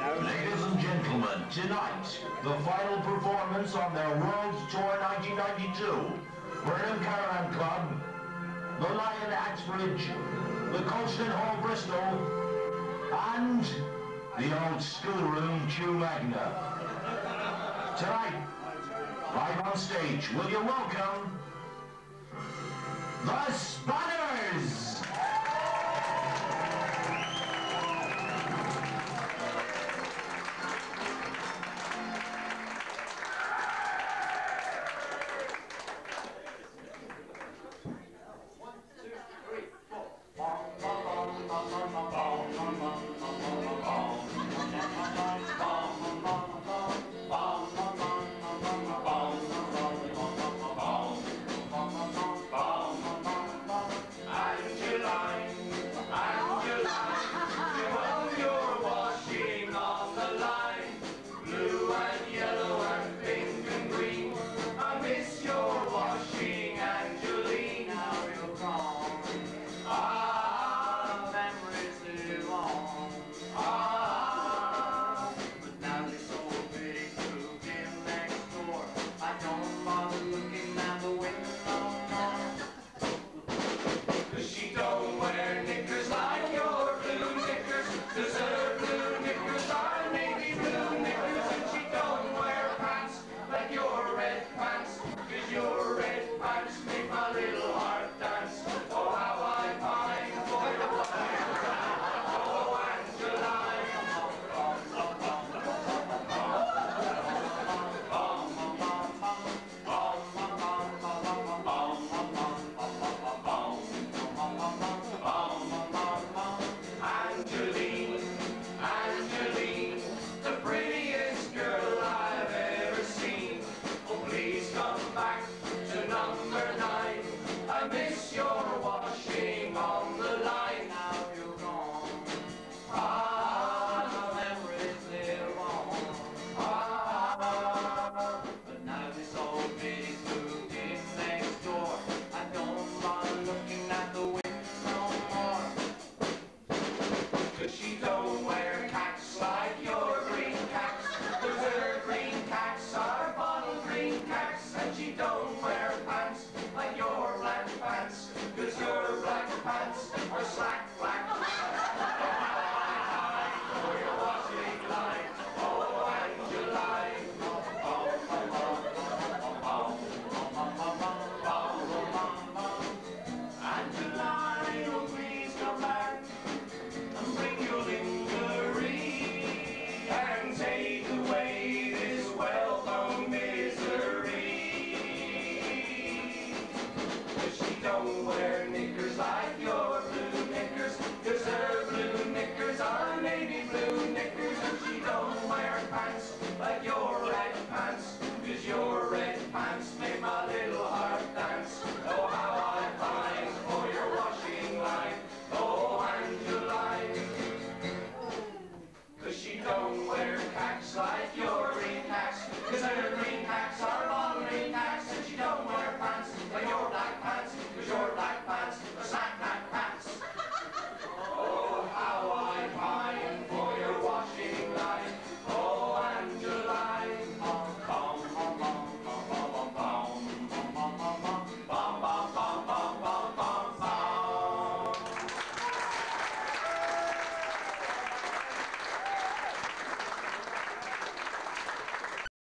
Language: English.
Ladies and gentlemen, tonight, the final performance on their World Tour 1992. Burnham Caravan Club, the Lion Axbridge, the Colston Hall Bristol, and the old schoolroom Chew Magna. Tonight, live on stage, will you welcome the! Wear knickers like yours.